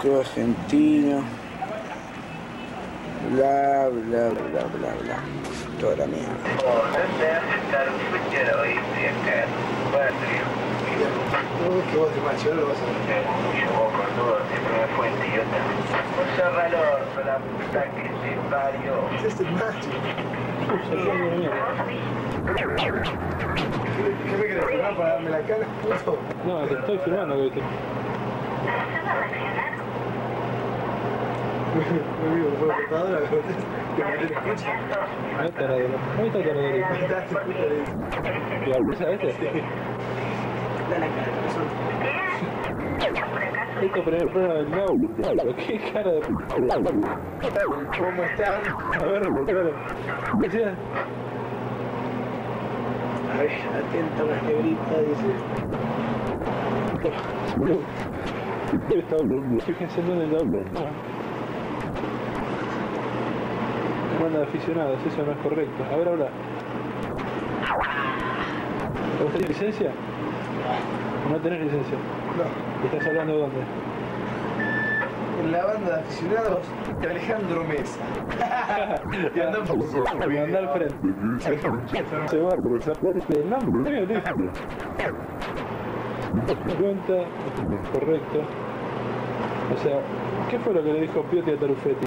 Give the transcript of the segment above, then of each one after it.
Creo argentino. Bla, bla, bla, bla, bla. Toda la mierda. No, es que vos de macho lo vas a ver. Este es macho. ¿Qué me querés para darme la cara? No, te estoy filmando, que Esto primer prueba del no. ¿Qué cara de... ¿Cómo están? A ver, claro. ¿Qué sea? A ver, atenta a dice. Fíjense en doble. Banda de aficionados, eso no es correcto. A ver, habla. ¿Vos tenés licencia? ¿No tenés licencia? No. ¿Estás hablando dónde? En la banda de aficionados de Alejandro Mesa. y andamos Me anda al frente. Se va a el nombre. Pregunta, correcto. O sea, ¿qué fue lo que le dijo Piotti a Tarufetti?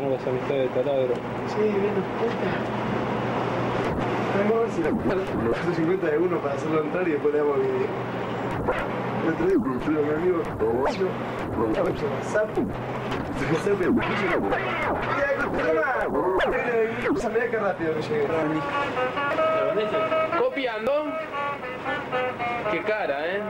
¿no? Las amistades de taladro. Sí, puta. Vamos a ver si la puta 150 de uno para hacerlo entrar y después le damos video. El otro día conocí a mi amigo se me que rápido que llegué. Copiando. Qué cara, ¿eh?